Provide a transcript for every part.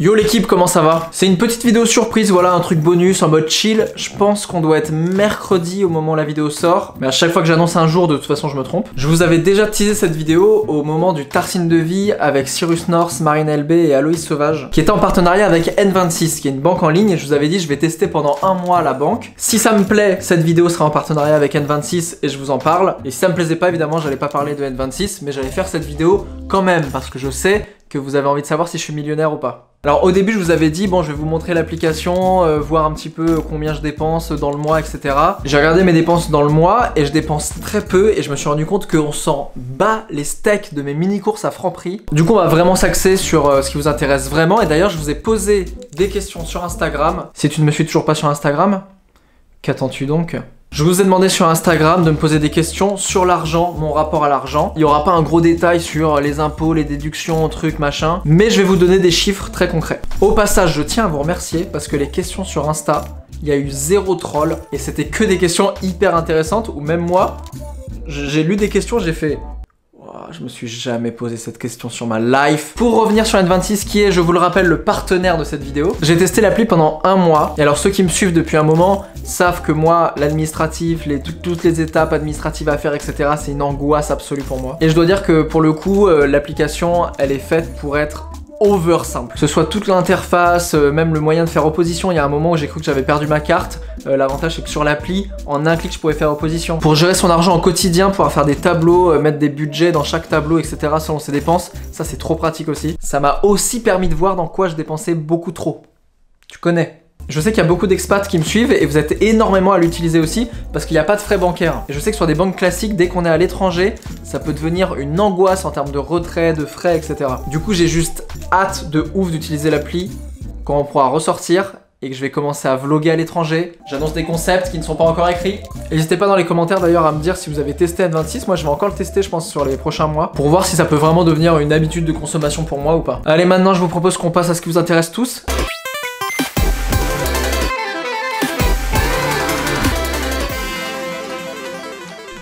Yo l'équipe, comment ça va? C'est une petite vidéo surprise, voilà, un truc bonus en mode chill. Je pense qu'on doit être mercredi au moment où la vidéo sort. Mais à chaque fois que j'annonce un jour, de toute façon, je me trompe. Je vous avais déjà teasé cette vidéo au moment du Tarsine de vie avec Cyrus North, Marine LB et Aloïs Sauvage, qui était en partenariat avec N26, qui est une banque en ligne. Et je vous avais dit, je vais tester pendant un mois la banque. Si ça me plaît, cette vidéo sera en partenariat avec N26 et je vous en parle. Et si ça me plaisait pas, évidemment, j'allais pas parler de N26, mais j'allais faire cette vidéo quand même, parce que je sais que vous avez envie de savoir si je suis millionnaire ou pas. Alors au début je vous avais dit bon je vais vous montrer l'application, euh, voir un petit peu combien je dépense dans le mois etc. J'ai regardé mes dépenses dans le mois et je dépense très peu et je me suis rendu compte qu'on s'en bat les steaks de mes mini courses à franc prix. Du coup on va vraiment s'axer sur euh, ce qui vous intéresse vraiment et d'ailleurs je vous ai posé des questions sur Instagram. Si tu ne me suis toujours pas sur Instagram, qu'attends-tu donc? Je vous ai demandé sur Instagram de me poser des questions sur l'argent, mon rapport à l'argent. Il n'y aura pas un gros détail sur les impôts, les déductions, trucs, machin, mais je vais vous donner des chiffres très concrets. Au passage, je tiens à vous remercier parce que les questions sur Insta, il y a eu zéro troll et c'était que des questions hyper intéressantes où même moi, j'ai lu des questions, j'ai fait je me suis jamais posé cette question sur ma life. Pour revenir sur N26 qui est, je vous le rappelle, le partenaire de cette vidéo, j'ai testé l'appli pendant un mois. Et alors ceux qui me suivent depuis un moment savent que moi, l'administratif, toutes les étapes administratives à faire, etc., c'est une angoisse absolue pour moi. Et je dois dire que pour le coup, euh, l'application, elle est faite pour être over simple. Que ce soit toute l'interface, euh, même le moyen de faire opposition. Il y a un moment où j'ai cru que j'avais perdu ma carte. Euh, l'avantage c'est que sur l'appli, en un clic, je pouvais faire opposition. Pour gérer son argent au quotidien, pouvoir faire des tableaux, euh, mettre des budgets dans chaque tableau, etc. selon ses dépenses, ça c'est trop pratique aussi. Ça m'a aussi permis de voir dans quoi je dépensais beaucoup trop. Tu connais je sais qu'il y a beaucoup d'expats qui me suivent et vous êtes énormément à l'utiliser aussi parce qu'il n'y a pas de frais bancaires. Et je sais que sur des banques classiques, dès qu'on est à l'étranger, ça peut devenir une angoisse en termes de retrait, de frais, etc. Du coup, j'ai juste hâte de ouf d'utiliser l'appli quand on pourra ressortir et que je vais commencer à vlogger à l'étranger. J'annonce des concepts qui ne sont pas encore écrits. N'hésitez pas dans les commentaires d'ailleurs à me dire si vous avez testé N26. Moi je vais encore le tester je pense sur les prochains mois pour voir si ça peut vraiment devenir une habitude de consommation pour moi ou pas. Allez maintenant je vous propose qu'on passe à ce qui vous intéresse tous.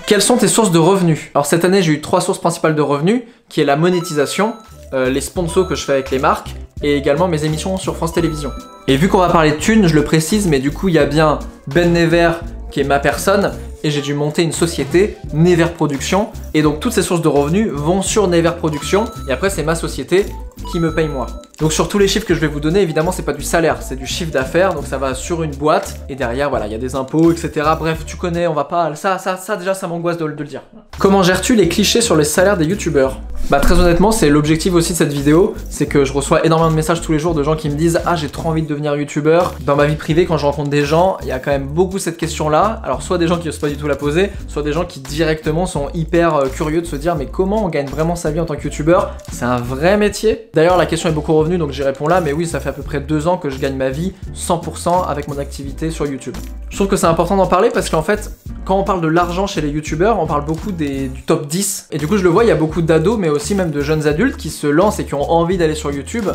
Quelles sont tes sources de revenus? Alors cette année j'ai eu trois sources principales de revenus, qui est la monétisation, euh, les sponsors que je fais avec les marques, et également mes émissions sur France Télévisions. Et vu qu'on va parler de thunes, je le précise, mais du coup il y a bien Ben Never qui est ma personne, et j'ai dû monter une société, Never Production, et donc toutes ces sources de revenus vont sur Never Production, et après c'est ma société qui me paye moi. Donc sur tous les chiffres que je vais vous donner, évidemment c'est pas du salaire, c'est du chiffre d'affaires, donc ça va sur une boîte, et derrière voilà, il y a des impôts, etc. Bref, tu connais, on va pas... Ça, ça, ça déjà ça m'angoisse de, le dire. Comment gères-tu les clichés sur les salaires des youtubeurs? Bah très honnêtement, c'est l'objectif aussi de cette vidéo, c'est que je reçois énormément de messages tous les jours de gens qui me disent « Ah j'ai trop envie de devenir youtubeur ». Dans ma vie privée, quand je rencontre des gens, il y a quand même beaucoup cette question-là. Alors soit des gens qui osent pas du tout la poser, soit des gens qui directement sont hyper euh, curieux de se dire « Mais comment on gagne vraiment sa vie en tant que youtubeur? C'est un vrai métier ?» D'ailleurs la question est beaucoup revenue, donc j'y réponds là, mais oui, ça fait à peu près deux ans que je gagne ma vie 100% avec mon activité sur YouTube. Je trouve que c'est important d'en parler parce qu'en fait, quand on parle de l'argent chez les youtubeurs, on parle beaucoup des, du top 10. Et du coup, je le vois, il y a beaucoup d'ados, mais aussi même de jeunes adultes qui se lancent et qui ont envie d'aller sur YouTube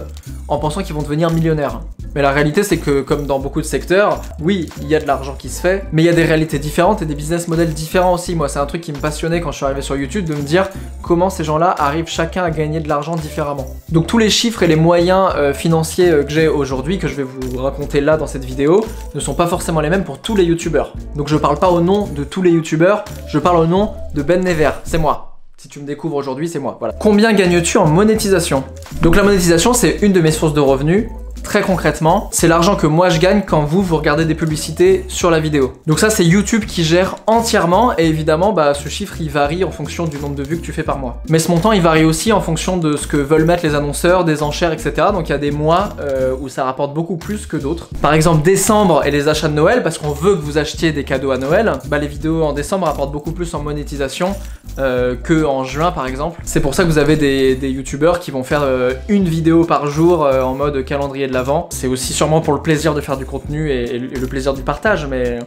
en pensant qu'ils vont devenir millionnaires. Mais la réalité, c'est que comme dans beaucoup de secteurs, oui, il y a de l'argent qui se fait, mais il y a des réalités différentes et des business models différents aussi. Moi, c'est un truc qui me passionnait quand je suis arrivé sur YouTube, de me dire comment ces gens-là arrivent chacun à gagner de l'argent différemment. Donc tous les chiffres et les moyens euh, financiers euh, que j'ai aujourd'hui, que je vais vous raconter là dans cette vidéo, ne sont pas forcément les mêmes pour tous les youtubeurs. Donc je parle pas au nom de tous les youtubeurs, je parle au nom de Ben Never, c'est moi. Si tu me découvres aujourd'hui, c'est moi. Voilà. Combien gagnes-tu en monétisation? Donc la monétisation, c'est une de mes sources de revenus. Très concrètement, c'est l'argent que moi je gagne quand vous, vous regardez des publicités sur la vidéo. Donc ça, c'est YouTube qui gère entièrement et évidemment, bah, ce chiffre, il varie en fonction du nombre de vues que tu fais par mois. Mais ce montant, il varie aussi en fonction de ce que veulent mettre les annonceurs, des enchères, etc. Donc il y a des mois euh, où ça rapporte beaucoup plus que d'autres. Par exemple, décembre et les achats de Noël, parce qu'on veut que vous achetiez des cadeaux à Noël, bah, les vidéos en décembre rapportent beaucoup plus en monétisation euh, que en juin, par exemple. C'est pour ça que vous avez des, des youtubeurs qui vont faire euh, une vidéo par jour en mode calendrier de C'est aussi sûrement pour le plaisir de faire du contenu et, le plaisir du partage, mais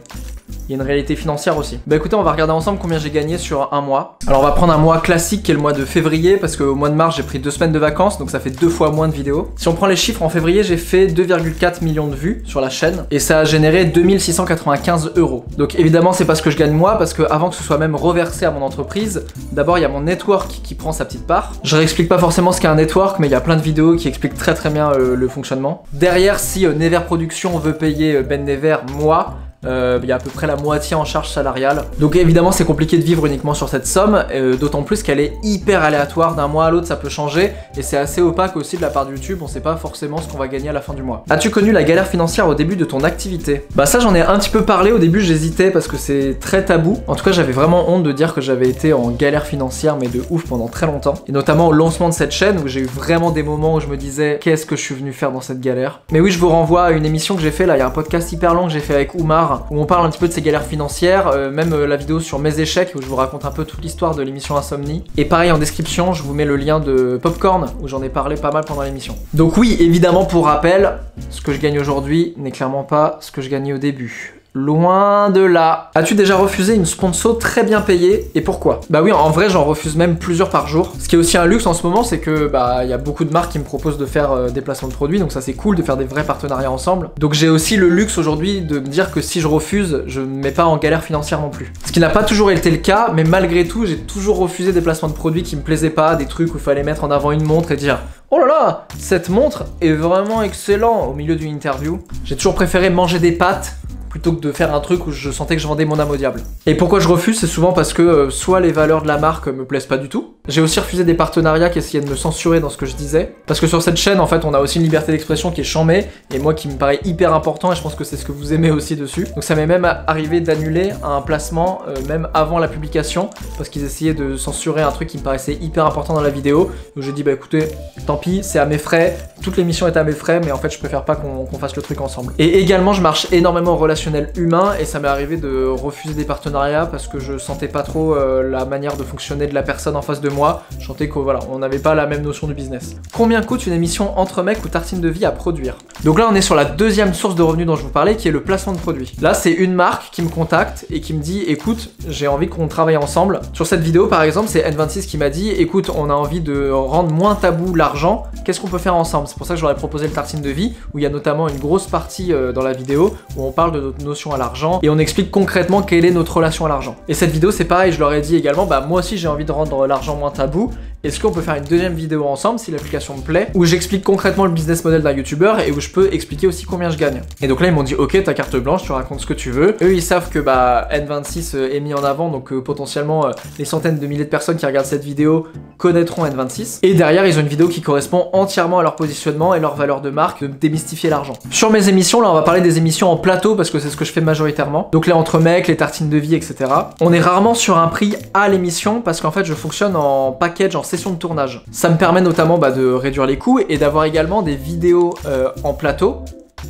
il y a une réalité financière aussi. Bah écoutez, on va regarder ensemble combien j'ai gagné sur un mois. Alors on va prendre un mois classique qui est le mois de février parce qu'au mois de mars j'ai pris deux semaines de vacances donc ça fait deux fois moins de vidéos. Si on prend les chiffres en février, j'ai fait 2,4 millions de vues sur la chaîne et ça a généré 2695 euros. Donc évidemment c'est pas ce que je gagne moi parce que avant que ce soit même reversé à mon entreprise, d'abord il y a mon network qui prend sa petite part. Je réexplique pas forcément ce qu'est un network mais il y a plein de vidéos qui expliquent très très bien euh, le fonctionnement. Derrière si euh, Never Production veut payer euh, Ben Never moi, euh, il y a à peu près la moitié en charge salariale. Donc évidemment c'est compliqué de vivre uniquement sur cette somme, euh, d'autant plus qu'elle est hyper aléatoire, d'un mois à l'autre ça peut changer, et c'est assez opaque aussi de la part de YouTube, on sait pas forcément ce qu'on va gagner à la fin du mois. As-tu connu la galère financière au début de ton activité? Bah ça j'en ai un petit peu parlé, au début j'hésitais parce que c'est très tabou. En tout cas j'avais vraiment honte de dire que j'avais été en galère financière mais de ouf pendant très longtemps. Et notamment au lancement de cette chaîne où j'ai eu vraiment des moments où je me disais qu'est-ce que je suis venu faire dans cette galère? Mais oui je vous renvoie à une émission que j'ai fait là, il y a un podcast hyper long que j'ai fait avec Oumar où on parle un petit peu de ses galères financières, euh, même euh, la vidéo sur mes échecs où je vous raconte un peu toute l'histoire de l'émission Insomnie. Et pareil en description, je vous mets le lien de Popcorn où j'en ai parlé pas mal pendant l'émission. Donc oui, évidemment pour rappel, ce que je gagne aujourd'hui n'est clairement pas ce que je gagnais au début. Loin de là. As-tu déjà refusé une sponsor très bien payée et pourquoi? Bah oui, en vrai, j'en refuse même plusieurs par jour. Ce qui est aussi un luxe en ce moment, c'est que bah il y a beaucoup de marques qui me proposent de faire euh, des placements de produits, donc ça c'est cool de faire des vrais partenariats ensemble. Donc j'ai aussi le luxe aujourd'hui de me dire que si je refuse, je ne me mets pas en galère financière non plus. Ce qui n'a pas toujours été le cas, mais malgré tout, j'ai toujours refusé des placements de produits qui me plaisaient pas, des trucs où il fallait mettre en avant une montre et dire Oh là là, cette montre est vraiment excellent au milieu d'une interview. J'ai toujours préféré manger des pâtes plutôt que de faire un truc où je sentais que je vendais mon âme au diable. Et pourquoi je refuse, c'est souvent parce que euh, soit les valeurs de la marque me plaisent pas du tout. J'ai aussi refusé des partenariats qui essayaient de me censurer dans ce que je disais. Parce que sur cette chaîne, en fait, on a aussi une liberté d'expression qui est chambée, et moi qui me paraît hyper important, et je pense que c'est ce que vous aimez aussi dessus. Donc ça m'est même arrivé d'annuler un placement, euh, même avant la publication, parce qu'ils essayaient de censurer un truc qui me paraissait hyper important dans la vidéo. Donc j'ai dit, bah écoutez, tant pis, c'est à mes frais, toute l'émission est à mes frais, mais en fait, je préfère pas qu'on fasse le truc ensemble. Et également, je marche énormément en relation humain et ça m'est arrivé de refuser des partenariats parce que je sentais pas trop euh, la manière de fonctionner de la personne en face de moi. Je sentais que voilà, on n'avait pas la même notion du business. Combien coûte une émission entre mecs ou tartine de vie à produire? Donc là, on est sur la deuxième source de revenus dont je vous parlais qui est le placement de produits. Là, c'est une marque qui me contacte et qui me dit écoute, j'ai envie qu'on travaille ensemble. Sur cette vidéo, par exemple, c'est N26 qui m'a dit écoute, on a envie de rendre moins tabou l'argent, qu'est-ce qu'on peut faire ensemble? C'est pour ça que j'aurais proposé le tartine de vie où il y a notamment une grosse partie euh, dans la vidéo où on parle de notion à l'argent et on explique concrètement quelle est notre relation à l'argent. Et cette vidéo c'est pareil, je leur ai dit également, bah moi aussi j'ai envie de rendre l'argent moins tabou, est-ce qu'on peut faire une deuxième vidéo ensemble si l'application me plaît, où j'explique concrètement le business model d'un youtubeur et où je peux expliquer aussi combien je gagne? Et donc là ils m'ont dit ok ta carte blanche, tu racontes ce que tu veux. Eux ils savent que bah N26 euh, est mis en avant, donc euh, potentiellement euh, les centaines de milliers de personnes qui regardent cette vidéo connaîtront N26. Et derrière ils ont une vidéo qui correspond entièrement à leur positionnement et leur valeur de marque, de démystifier l'argent. Sur mes émissions, là on va parler des émissions en plateau parce que c'est ce que je fais majoritairement. Donc les entre mecs, les tartines de vie, etc. On est rarement sur un prix à l'émission parce qu'en fait je fonctionne en package, en session de tournage. Ça me permet notamment bah, de réduire les coûts et d'avoir également des vidéos euh, en plateau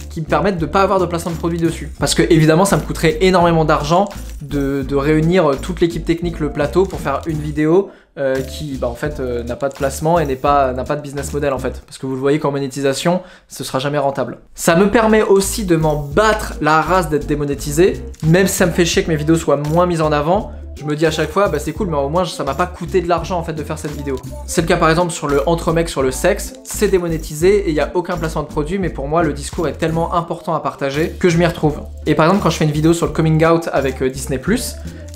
qui me permettent de pas avoir de placement de produit dessus. Parce que évidemment ça me coûterait énormément d'argent de, réunir toute l'équipe technique, le plateau pour faire une vidéo euh, qui bah, en fait euh, n'a pas de placement et n'est pas n'a pas de business model en fait parce que vous le voyez qu'en monétisation ce sera jamais rentable. Ça me permet aussi de m'en battre la race d'être démonétisé même si ça me fait chier que mes vidéos soient moins mises en avant je me dis à chaque fois, bah c'est cool, mais au moins ça m'a pas coûté de l'argent en fait de faire cette vidéo. C'est le cas par exemple sur le entre mecs sur le sexe, c'est démonétisé et il y a aucun placement de produit, mais pour moi le discours est tellement important à partager que je m'y retrouve. Et par exemple quand je fais une vidéo sur le coming out avec euh, Disney+,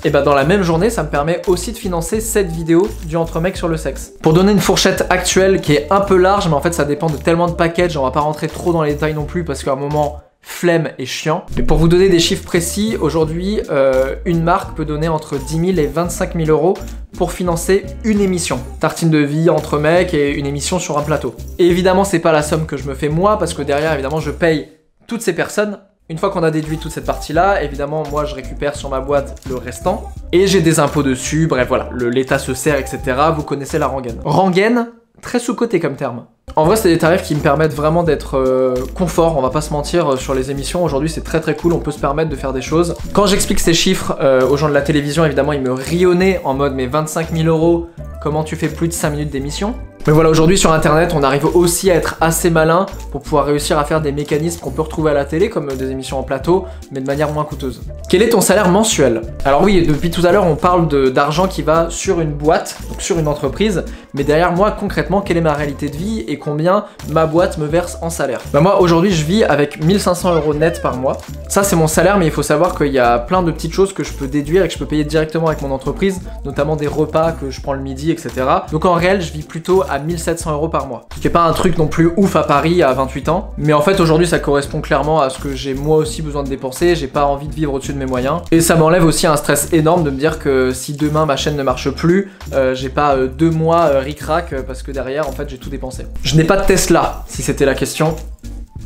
et bah dans la même journée, ça me permet aussi de financer cette vidéo du entre mecs sur le sexe. Pour donner une fourchette actuelle qui est un peu large, mais en fait ça dépend de tellement de packages, on va pas rentrer trop dans les détails non plus parce qu'à un moment flemme et chiant. Mais pour vous donner des chiffres précis, aujourd'hui, euh, une marque peut donner entre 10 000 et 25 000 euros pour financer une émission. Tartine de vie entre mecs et une émission sur un plateau. Et évidemment, c'est pas la somme que je me fais moi, parce que derrière, évidemment, je paye toutes ces personnes. Une fois qu'on a déduit toute cette partie-là, évidemment, moi, je récupère sur ma boîte le restant. Et j'ai des impôts dessus, bref, voilà, l'État se sert, etc. Vous connaissez la rengaine. Rengaine, très sous-côté comme terme. En vrai, c'est des tarifs qui me permettent vraiment d'être euh, confort, on va pas se mentir, euh, sur les émissions. Aujourd'hui, c'est très très cool, on peut se permettre de faire des choses. Quand j'explique ces chiffres euh, aux gens de la télévision, évidemment, ils me rionnaient en mode mais 25 000 euros, comment tu fais plus de 5 minutes d'émission? Mais voilà, aujourd'hui sur internet, on arrive aussi à être assez malin pour pouvoir réussir à faire des mécanismes qu'on peut retrouver à la télé, comme des émissions en plateau, mais de manière moins coûteuse. Quel est ton salaire mensuel? Alors oui, depuis tout à l'heure, on parle d'argent qui va sur une boîte, donc sur une entreprise, mais derrière moi, concrètement, quelle est ma réalité de vie et combien ma boîte me verse en salaire Bah moi, aujourd'hui, je vis avec 1500 euros net par mois. Ça, c'est mon salaire, mais il faut savoir qu'il y a plein de petites choses que je peux déduire et que je peux payer directement avec mon entreprise, notamment des repas que je prends le midi, etc. Donc en réel, je vis plutôt à 1700 euros par mois. Ce qui est pas un truc non plus ouf à Paris à 28 ans, mais en fait aujourd'hui ça correspond clairement à ce que j'ai moi aussi besoin de dépenser, j'ai pas envie de vivre au-dessus de mes moyens. Et ça m'enlève aussi un stress énorme de me dire que si demain ma chaîne ne marche plus, euh, j'ai pas euh, deux mois euh, ric-rac parce que derrière en fait j'ai tout dépensé. Je n'ai pas de Tesla si c'était la question.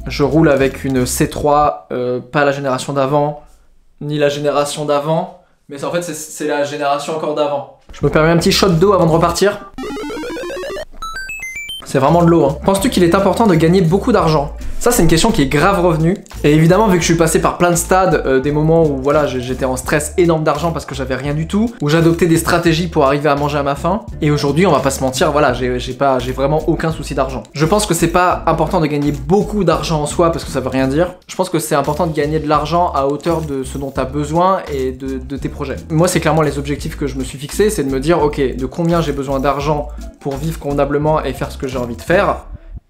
Je roule avec une C3, pas la génération d'avant, ni la génération d'avant, mais en fait c'est la génération encore d'avant. Je me permets un petit shot d'eau avant de repartir. C'est vraiment de l'eau. Hein. Penses-tu qu'il est important de gagner beaucoup d'argent? Ça, c'est une question qui est grave revenue. Et évidemment, vu que je suis passé par plein de stades, euh, des moments où voilà, j'étais en stress énorme d'argent parce que j'avais rien du tout, où j'adoptais des stratégies pour arriver à manger à ma faim. Et aujourd'hui, on va pas se mentir, voilà, j'ai vraiment aucun souci d'argent. Je pense que c'est pas important de gagner beaucoup d'argent en soi parce que ça veut rien dire. Je pense que c'est important de gagner de l'argent à hauteur de ce dont tu as besoin et de, de tes projets. Moi, c'est clairement les objectifs que je me suis fixé, c'est de me dire, ok, de combien j'ai besoin d'argent pour vivre convenablement et faire ce que j'ai envie de faire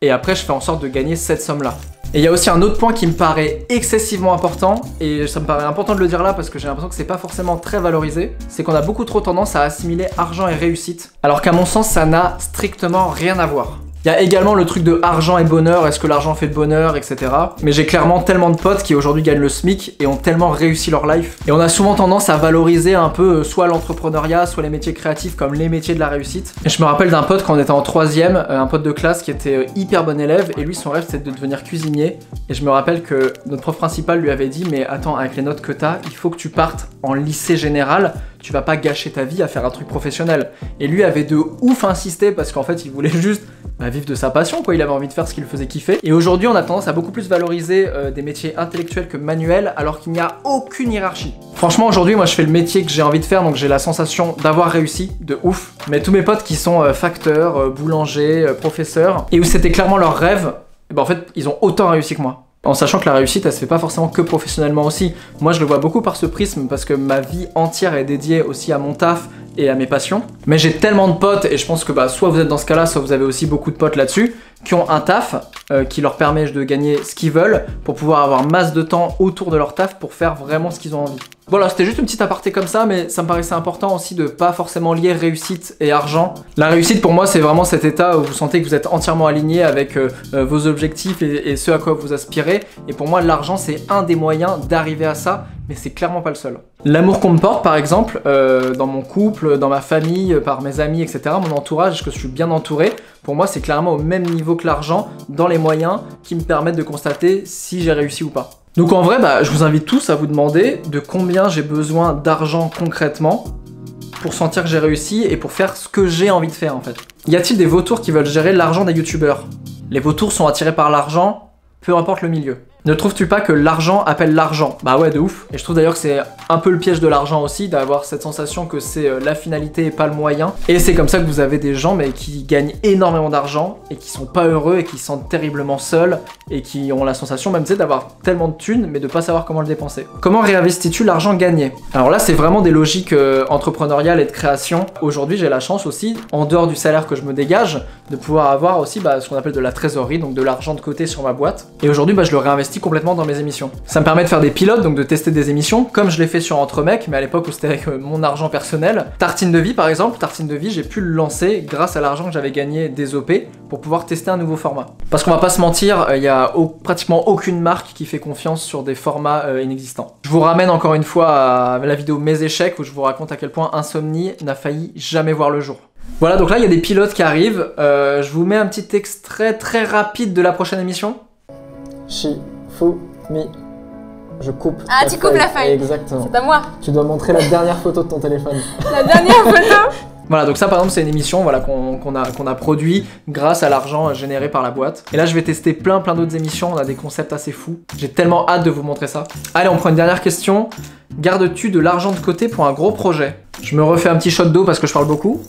et après je fais en sorte de gagner cette somme là. Et il y a aussi un autre point qui me paraît excessivement important, et ça me paraît important de le dire là parce que j'ai l'impression que c'est pas forcément très valorisé, c'est qu'on a beaucoup trop tendance à assimiler argent et réussite, alors qu'à mon sens ça n'a strictement rien à voir. Il y a également le truc de argent et bonheur, est-ce que l'argent fait de bonheur, etc. Mais j'ai clairement tellement de potes qui aujourd'hui gagnent le SMIC et ont tellement réussi leur life. Et on a souvent tendance à valoriser un peu euh, soit l'entrepreneuriat, soit les métiers créatifs comme les métiers de la réussite. Et je me rappelle d'un pote quand on était en troisième, euh, un pote de classe qui était euh, hyper bon élève et lui son rêve c'était de devenir cuisinier. Et je me rappelle que notre prof principal lui avait dit mais attends avec les notes que t'as, il faut que tu partes en lycée général tu vas pas gâcher ta vie à faire un truc professionnel. Et lui avait de ouf insisté parce qu'en fait il voulait juste bah, vivre de sa passion, quoi. Il avait envie de faire ce qu'il faisait kiffer. Et aujourd'hui, on a tendance à beaucoup plus valoriser euh, des métiers intellectuels que manuels, alors qu'il n'y a aucune hiérarchie. Franchement, aujourd'hui, moi, je fais le métier que j'ai envie de faire, donc j'ai la sensation d'avoir réussi, de ouf. Mais tous mes potes qui sont euh, facteurs, euh, boulangers, professeurs, et où c'était clairement leur rêve, bah, en fait, ils ont autant réussi que moi en sachant que la réussite, elle se fait pas forcément que professionnellement aussi. Moi, je le vois beaucoup par ce prisme parce que ma vie entière est dédiée aussi à mon taf et à mes passions. Mais j'ai tellement de potes et je pense que bah, soit vous êtes dans ce cas-là, soit vous avez aussi beaucoup de potes là-dessus qui ont un taf euh, qui leur permet de gagner ce qu'ils veulent pour pouvoir avoir masse de temps autour de leur taf pour faire vraiment ce qu'ils ont envie. Voilà, c'était juste une petite aparté comme ça, mais ça me paraissait important aussi de pas forcément lier réussite et argent. La réussite pour moi, c'est vraiment cet état où vous sentez que vous êtes entièrement aligné avec euh, euh, vos objectifs et, ce à quoi vous aspirez. Et pour moi, l'argent, c'est un des moyens d'arriver à ça, mais c'est clairement pas le seul. L'amour qu'on me porte, par exemple, dans mon couple, dans ma famille, par mes amis, etc., mon entourage, que je suis bien entouré, pour moi, c'est clairement au même niveau que l'argent dans les moyens qui me permettent de constater si j'ai réussi ou pas. Donc en vrai, bah, je vous invite tous à vous demander de combien j'ai besoin d'argent concrètement pour sentir que j'ai réussi et pour faire ce que j'ai envie de faire en fait. Y a-t-il des vautours qui veulent gérer l'argent des youtubeurs? Les vautours sont attirés par l'argent, peu importe le milieu. Ne trouves-tu pas que l'argent appelle l'argent? Bah ouais, de ouf. Et je trouve d'ailleurs que c'est un peu le piège de l'argent aussi, d'avoir cette sensation que c'est euh, la finalité et pas le moyen. Et c'est comme ça que vous avez des gens mais qui gagnent énormément d'argent et qui sont pas heureux et qui se sentent terriblement seuls et qui ont la sensation même d'avoir tellement de thunes mais de pas savoir comment le dépenser. Comment réinvestis-tu l'argent gagné? Alors là, c'est vraiment des logiques euh, entrepreneuriales et de création. Aujourd'hui, j'ai la chance aussi, en dehors du salaire que je me dégage, de pouvoir avoir aussi bah, ce qu'on appelle de la trésorerie, donc de l'argent de côté sur ma boîte. Et aujourd'hui, bah, je le réinvestis complètement dans mes émissions. Ça me permet de faire des pilotes, donc de tester des émissions, comme je l'ai fait sur Entre Mecs, mais à l'époque où c'était avec euh, mon argent personnel. Tartine de vie, par exemple, Tartine de vie, j'ai pu le lancer grâce à l'argent que j'avais gagné des OP pour pouvoir tester un nouveau format. Parce qu'on va pas se mentir, il y a pratiquement aucune marque qui fait confiance sur des formats euh, inexistants. Je vous ramène encore une fois à la vidéo Mes échecs où je vous raconte à quel point Insomnie n'a failli jamais voir le jour. Voilà, donc là il y a des pilotes qui arrivent. Euh, je vous mets un petit extrait très rapide de la prochaine émission. Chi Fou, mi. Je coupe. Ah, tu coupes la feuille. Exactement. C'est à moi. Tu dois montrer la dernière photo de ton téléphone. La dernière photo Voilà, donc ça par exemple c'est une émission voilà, qu'on a, qu'on a produit grâce à l'argent généré par la boîte. Et là je vais tester plein plein d'autres émissions, on a des concepts assez fous. J'ai tellement hâte de vous montrer ça. Allez, on prend une dernière question. Gardes-tu de l'argent de côté pour un gros projet? Je me refais un petit shot d'eau parce que je parle beaucoup.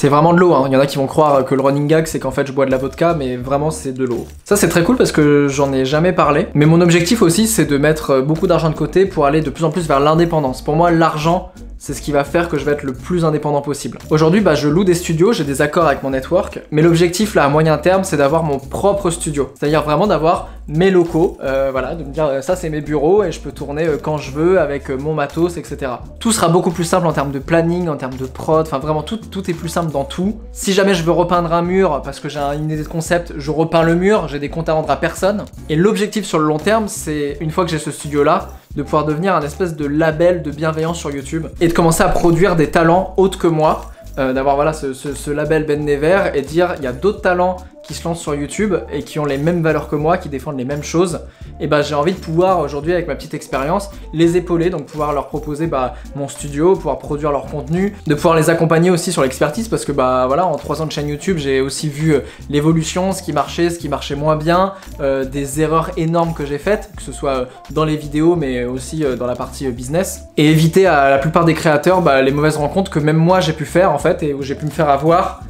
C'est vraiment de l'eau, hein. il y en a qui vont croire que le running gag c'est qu'en fait je bois de la vodka, mais vraiment c'est de l'eau. Ça c'est très cool parce que j'en ai jamais parlé, mais mon objectif aussi c'est de mettre beaucoup d'argent de côté pour aller de plus en plus vers l'indépendance. Pour moi l'argent c'est ce qui va faire que je vais être le plus indépendant possible. Aujourd'hui, bah, je loue des studios, j'ai des accords avec mon network, mais l'objectif là à moyen terme, c'est d'avoir mon propre studio. C'est-à-dire vraiment d'avoir mes locaux, euh, voilà, de me dire euh, ça c'est mes bureaux et je peux tourner euh, quand je veux avec mon matos, etc. Tout sera beaucoup plus simple en termes de planning, en termes de prod, enfin vraiment tout, tout est plus simple dans tout. Si jamais je veux repeindre un mur parce que j'ai une idée de concept, je repeins le mur, j'ai des comptes à rendre à personne. Et l'objectif sur le long terme, c'est une fois que j'ai ce studio là, de pouvoir devenir un espèce de label de bienveillance sur YouTube et de commencer à produire des talents autres que moi, euh, d'avoir voilà ce, ce, label Ben Never et dire il y a d'autres talents qui se lancent sur YouTube et qui ont les mêmes valeurs que moi, qui défendent les mêmes choses, et bah j'ai envie de pouvoir aujourd'hui avec ma petite expérience les épauler, donc pouvoir leur proposer bah, mon studio, pouvoir produire leur contenu, de pouvoir les accompagner aussi sur l'expertise parce que bah voilà en trois ans de chaîne YouTube j'ai aussi vu euh, l'évolution, ce qui marchait, ce qui marchait moins bien, euh, des erreurs énormes que j'ai faites, que ce soit euh, dans les vidéos mais aussi dans la partie business, et éviter à la plupart des créateurs bah, les mauvaises rencontres que même moi j'ai pu faire en fait et où j'ai pu me faire avoir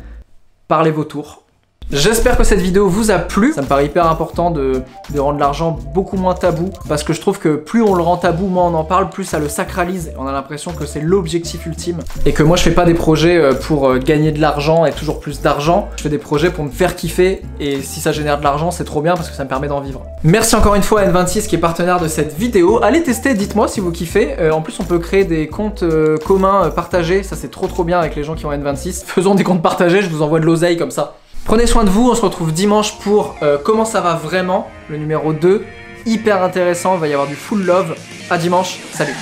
par les vautours. J'espère que cette vidéo vous a plu. Ça me paraît hyper important de, rendre l'argent beaucoup moins tabou parce que je trouve que plus on le rend tabou, moins on en parle, plus ça le sacralise. On a l'impression que c'est l'objectif ultime et que moi je fais pas des projets euh, pour euh, gagner de l'argent et toujours plus d'argent. Je fais des projets pour me faire kiffer et si ça génère de l'argent, c'est trop bien parce que ça me permet d'en vivre. Merci encore une fois à N26 qui est partenaire de cette vidéo. Allez tester, dites-moi si vous kiffez. Euh, en plus, on peut créer des comptes communs partagés. Ça c'est trop trop bien avec les gens qui ont N26. Faisons des comptes partagés, je vous envoie de l'oseille comme ça. Prenez soin de vous, on se retrouve dimanche pour euh, Comment ça va vraiment, le numéro 2. Hyper intéressant, il va y avoir du full love. À dimanche, salut